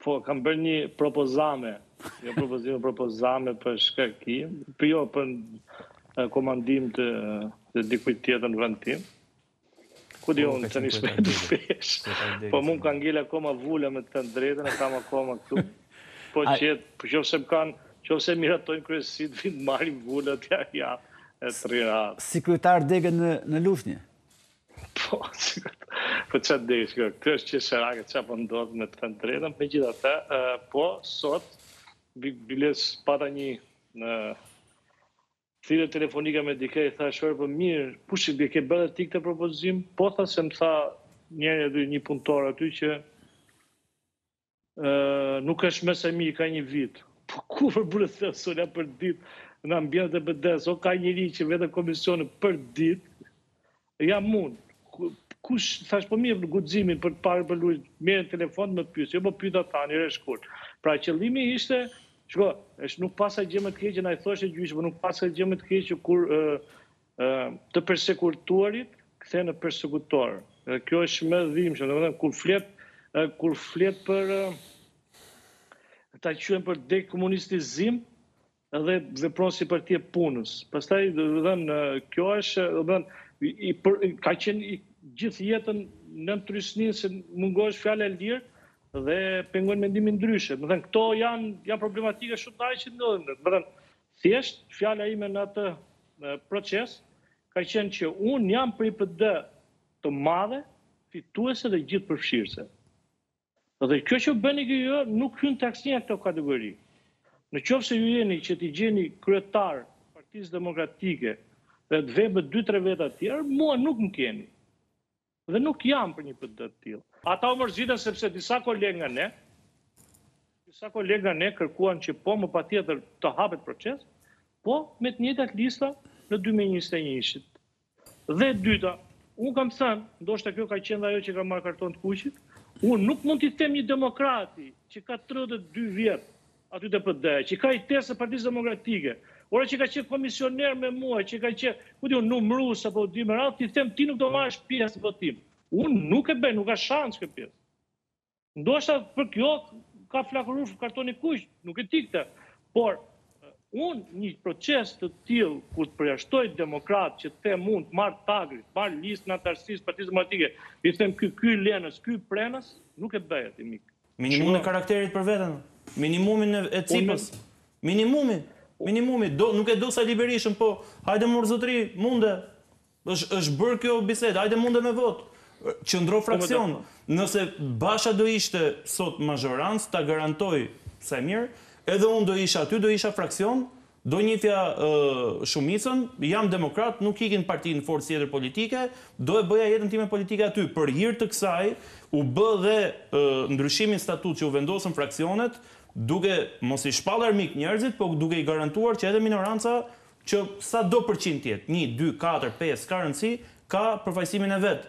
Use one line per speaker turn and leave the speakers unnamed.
Po, kam bërë një propozim, një propozim, propozim për shkarkim, për jo, për komandim të, të dikuj tjetër në vendin tim. Ku di po, unë, të një shpejt të fesh. Po, mua më ka ngelur akoma vula me thënë të drejtën, e kam akoma këtu. Po, në qoftë se më kanë, qoftë se miratojnë kryesitë, vijnë e marrin vulën të ja, ja, e të rira.
Si kryetar dege në, në Lushnjë?
Po, po çfarë dege, shiko? Kjo është qesharake çfarë po ndodh me thënë të drejtën, megjithatë, po, sot, biles pata një thirrje telefonike me dikë, i thashë ore, po mirë, ku e ke bërë ti këtë propozim, po tha se më tha njëri edhe një punëtor aty që nuk është mes nesh, ka një vit. Po ku për bërë të thesonja përditë në ambientet e PD-së, o ka njeri që vete komisione përditë, jam unë. Kush, thashë po merre guximin për të parë për lujt, merr në telefon më pyet, jo më po pyta tani, shkurt. Pra qëllimi ishte, shiko, është nuk paska gjë më të keqe, na i thoshe gjyqë, po nuk paska gjë më të keqe, kur Të persekutuarit kthehen në persekutorë. Dhe kjo është shumë e dhimbshme, domethënë kur flet kur flet për ta quajmë për dekomunistizim dhe vepron si Partia e Punës. Pastaj domethënë kjo është domethënë ka qenë gjithë jetën nën trysninë se mungonte fjala e lirë dhe pengon mendimin ndryshe. Domethënë këto janë janë problematike shumë të që ndodhin. Domethënë Thjesht, fjala ime në atë proces ka qenë që unë jam për një PD të madhe, fituese dhe gjithëpërfshirëse. Dhe kjo që bëni ju nuk hyn te asnjë nga këto kategori. Në qoftë se ju jeni që t'i gjeni kryetar Partisë Demokratike dhe të vjedhë dy tre veta të tjerë, mua nuk më keni. Dhe nuk jam për një PD të tillë. Ata u mërzitën sepse disa kolegë nga ne, disa kolegë nga ne kërkuan që po me patjetër të hapet proces, po me të njëjtat lista të 2021-shit. Dhe e dyta, unë kam thënë, ndoshta kjo ka qenë dhe ajo që ka marrë kartonin e kuq, unë nuk mund t'i them një demokrati që ka 32 vjet Aty te PD-ja, që ka teserë të Partisë Demokratike. Ore që ka qenë komisioner me mua, që ka qenë, ku di unë, numërues apo me radhë, t'i them ti nuk do marrësh pjesë në votim. Unë nuk e bëj, nuk ka shans kjo pjesë. Ndoshta për këtë ka fluturuar kartoni i kuq, nuk e di këtë. Por unë një proces të tillë kur të përjashtoj demokratë që të them unë të marr tagri, të marr listën e anëtarësisë së Partisë Demokratike, i them ky, ky i Lenës, ky i Prenës, nuk e bëj atë mik.
Minimumin e karakterit për veten. Minimumin e e cipës. Minimumi. Minimumi. Do, nuk e do Sali Berishën, po hajde mor zotëri, munde. Është është bërë kjo bisedë, hajde munde me votë. Qëndro po, fraksion. Nëse Basha do ishte sot mazhorancë, ta garantoj Saimir, edhe unë do isha aty, do isha fraksion, Do njihja shumicën, jam demokrat, nuk ik në parti në forcë tjetër politike, do e bëja jetën time politike aty. Për hir të kësaj u bë dhe ndryshimi në statut që u vendosën fraksionet, duke mos i shpall armiq njerëzit, po duke i garantuar që edhe minoranca që sado përqind të jetë, një, dy, katër, pesë, s'ka rëndësi, ka përfaqësimin e vet.